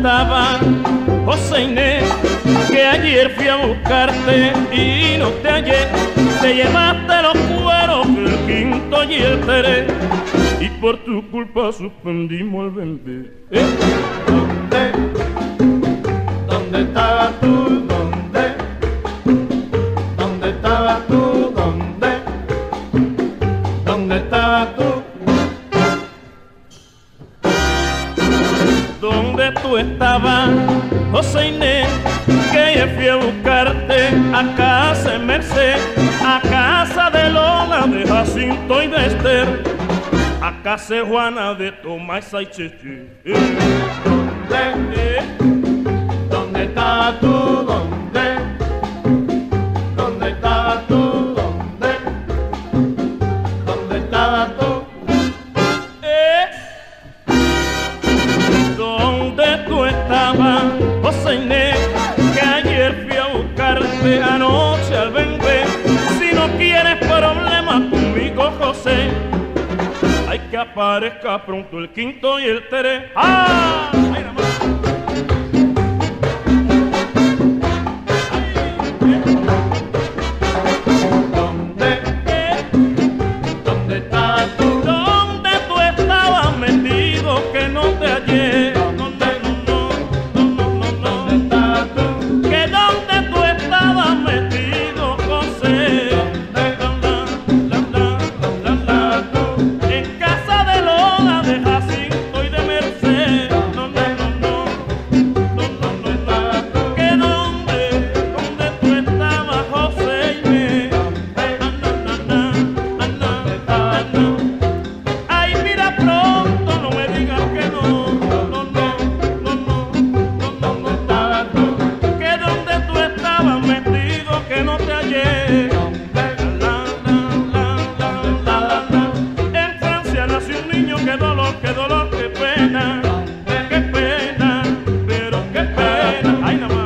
andaba, oh José Inés, que ayer fui a buscarte y no te hallé. Te llevaste los cueros, el quinto y el teré, y por tu culpa suspendimos el bebé. ¿Eh? ¿Dónde? ¿Dónde estabas tú? ¿Dónde? ¿Dónde estabas tú? ¿Dónde? ¿Dónde estabas tú? Tú estabas, José Inés? Que yo fui a buscarte a casa en Merced, a casa de Lola, de Jacinto y de Esther, a casa de Juana, de Tomás y Cheche. ¿Dónde? ¿Dónde estabas tú? ¿Dónde? Buscarte anoche al bebé. Si no quieres problemas conmigo, José, hay que aparezca pronto el quinto y el teré. ¡Ah! Dynamite.